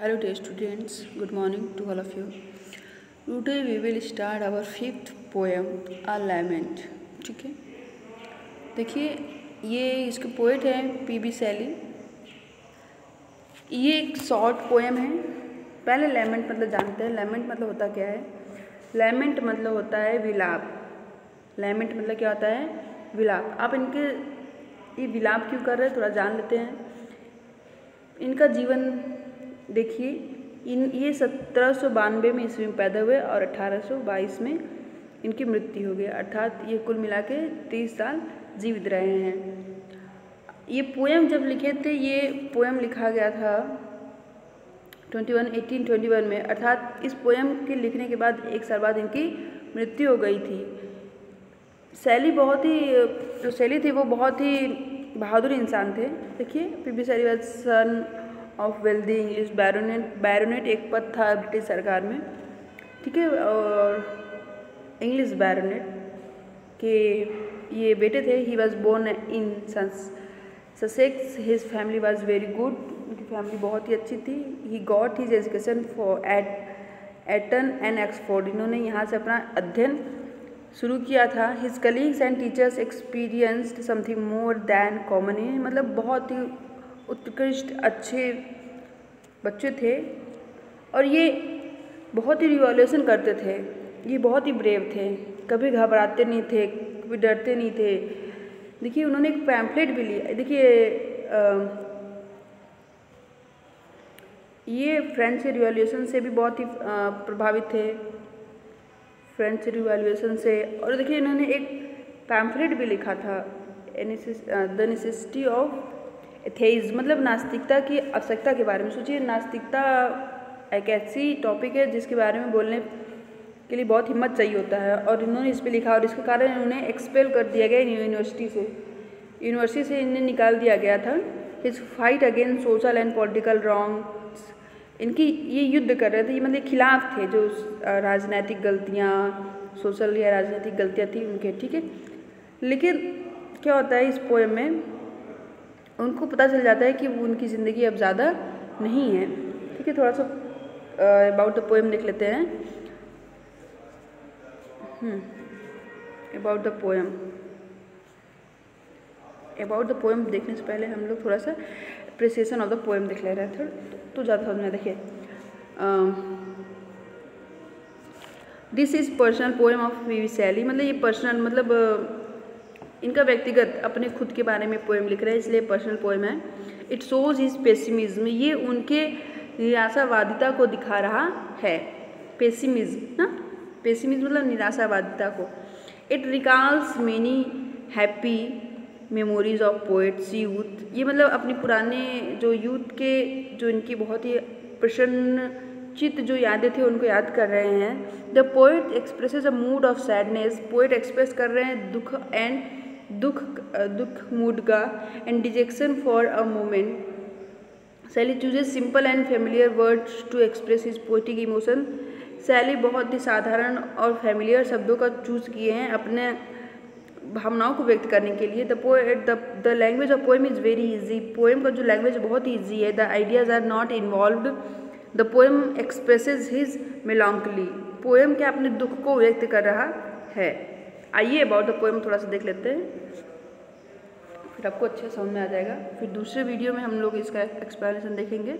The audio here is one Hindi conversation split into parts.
Hello dear students, good morning to all of you. Today we will start our fifth poem, A Lament. ठीक है? देखिए ये इसके पोएट हैं पी बी सैली ये एक शॉर्ट पोएम है। पहले लेमेंट मतलब जानते हैं। लेमेंट मतलब होता क्या है? लेमेंट मतलब होता है विलाप। लेमेंट मतलब क्या होता है? विलाप। आप इनके ये विलाप क्यों कर रहे हैं? थोड़ा जान लेते हैं। इनका जीवन देखिए, इन, ये सत्रह सौ बानवे में ईस्वी में पैदा हुए और अठारह सौ बाईस में इनकी मृत्यु हो गई। अर्थात ये कुल मिला के तीस साल जीवित रहे हैं। ये पोएम जब लिखे थे, ये पोएम लिखा गया था twenty one eighteen twenty one में। अर्थात इस पोएम के लिखने के बाद एक साल बाद इनकी मृत्यु हो गई थी। शैली बहुत ही, जो शैली थी वो बहुत ही बहादुर इंसान थे। देखिए, P B Shelley son of wealthy English baronet baronet एक पद था ब्रिटिश सरकार में ठीक है और इंग्लिश बैरोनेट के ये बेटे थे he was born in Sussex his family was very good उनकी फैमिली बहुत ही अच्छी थी he got his education for at Eton and Oxford इन्होंने यहाँ से अपना अध्ययन शुरू किया था his colleagues and teachers experienced something more than common मतलब बहुत ही उत्कृष्ट, अच्छे बच्चे थे और ये बहुत ही रिवॉल्यूशन करते थे। ये बहुत ही ब्रेव थे। कभी घबराते नहीं थे, कभी डरते नहीं थे। देखिए, उन्होंने एक पैम्फलेट भी लिया देखिए ये फ्रेंच रिवॉल्यूशन से भी बहुत ही प्रभावित थे। फ्रेंच रिवॉल्यूशन से। और देखिए, इन्होंने एक पैम्फलेट भी लिखा था। द नेसेसिटी ऑफ़ एथेइज मतलब नास्तिकता की आवश्यकता के बारे में। सोचिए, नास्तिकता एक ऐसी टॉपिक है जिसके बारे में बोलने के लिए बहुत हिम्मत चाहिए होता है और इन्होंने इस पर लिखा और इसके कारण उन्हें एक्सपेल कर दिया गया यूनिवर्सिटी से। यूनिवर्सिटी से इन्हें निकाल दिया गया था। His fight against social and political wrong इनकी ये युद्ध कर रहे थे। ये मतलब खिलाफ थे जो राजनीतिक गलतियाँ सोशल या राजनीतिक गलतियाँ थी उनके, ठीक है? लेकिन क्या होता है इस पोएम में उनको पता चल जाता है कि वो उनकी ज़िंदगी अब ज़्यादा नहीं है। ठीक है, थोड़ा सा अबाउट द पोएम लिख लेते हैं। About the poem about the poem देखने से पहले हम लोग थोड़ा सा अप्रिसिएशन ऑफ़ द पोएम देख ले रहे थे तो ज़्यादा समझ में, देखिए। This is personal poem of V V Shelley मतलब ये पर्सनल मतलब इनका व्यक्तिगत अपने खुद के बारे में पोएम लिख रहे हैं, इसलिए पर्सनल पोएम है। इट शोज़ इज़ पेसिमिज्म ये उनके निराशावादिता को दिखा रहा है। पेसिमिज्म ना? पेसिमिज्म मतलब निराशावादिता को। It recalls many happy memories of poet's youth ये मतलब अपने पुराने जो यूथ के, जो इनकी बहुत ही प्रसन्न चित्त जो यादें थी, उनको याद कर रहे हैं। The poet express a mood of sadness poet express कर रहे हैं दुख एंड दुख दुख मूड का and dejection for a moment Shelley chooses simple and familiar words to express his poetic emotion Shelley बहुत ही साधारण और फेमिलियर शब्दों का चूज़ किए हैं अपने भावनाओं को व्यक्त करने के लिए. The poet the language of poem is very easy poem का जो लैंग्वेज बहुत ही ईजी है. The ideas are not involve the poem expresses his melancholy poem क्या अपने दुख को व्यक्त कर रहा है? आइए अबाउट द पोएम थोड़ा सा देख लेते हैं। फिर आपको अच्छे समझ में आ जाएगा। फिर दूसरे वीडियो में हम लोग इसका एक्सप्लेनेशन देखेंगे।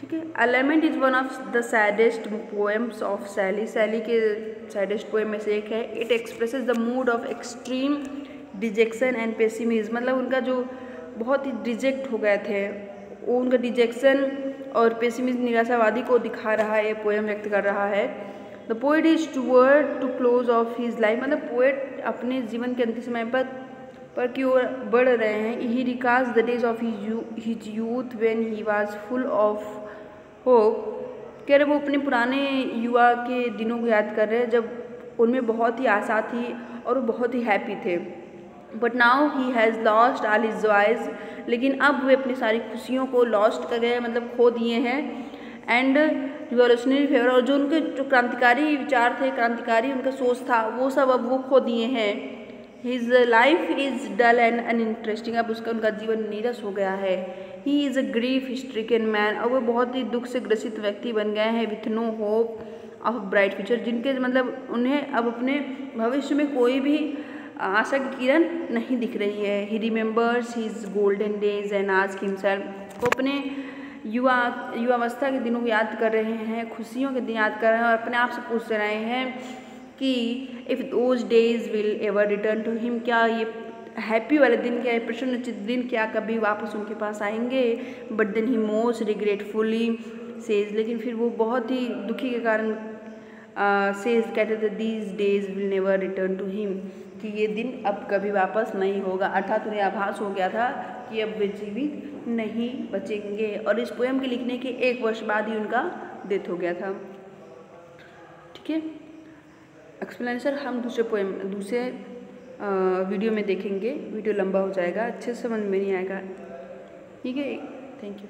ठीक है? A lament is one of the saddest poems of Shelley Shelley के सैडेस्ट पोएम में से एक है। It expresses the mood of extreme dejection and pessimism मतलब उनका जो बहुत ही डिजेक्ट हो गए थे, वो उनका डिजेक्शन और पेसिमिज्म निराशावादी को दिखा रहा है, ये पोएम व्यक्त कर रहा है। The poet is toward to close of his life मतलब पोएट अपने जीवन के अंतिम समय पर पर की ओर बढ़ रहे हैं। He recalls the days of his youth when he was full of hope कह रहे वो अपने पुराने युवा के दिनों को याद कर रहे हैं, जब उनमें बहुत ही आशा थी और वो बहुत ही हैप्पी थे। But now he has lost all his joys लेकिन अब वे अपनी सारी खुशियों को लॉस्ट कर गए मतलब खो दिए हैं। एंड रिवॉल्यूशनरी फेवर और जो उनके जो क्रांतिकारी विचार थे, क्रांतिकारी उनका सोच था, वो सब अब वो खो दिए हैं। His life is dull and uninteresting अब उसका उनका जीवन नीरस हो गया है। He is a grief stricken man और वो बहुत ही दुख से ग्रसित व्यक्ति बन गए हैं with no hope of bright future जिनके मतलब उन्हें अब अपने भविष्य में कोई भी आशा की किरण नहीं दिख रही है। He remembers his golden days and आज हिमसेल्फ वो अपने युवा, युवावस्था के दिनों को याद कर रहे हैं, खुशियों के दिन याद कर रहे हैं और अपने आप से पूछ रहे हैं कि if those days will ever return to him क्या ये हैप्पी वाले दिन, क्या प्रसन्नचित दिन, क्या कभी वापस उनके पास आएँगे? But then he most regretfully says लेकिन फिर वो बहुत ही दुखी के कारण सेज कहते थे these days will never return to him कि ये दिन अब कभी वापस नहीं होगा। अर्थात उन्हें आभास हो गया था कि अब वे जीवित नहीं बचेंगे। और इस पोएम के लिखने के एक वर्ष बाद ही उनका डेथ हो गया था। ठीक है? एक्सप्लेनेशन हम दूसरे पोएम दूसरे वीडियो में देखेंगे। वीडियो लंबा हो जाएगा। अच्छे से समझ में नहीं आएगा। ठीक है? Thank you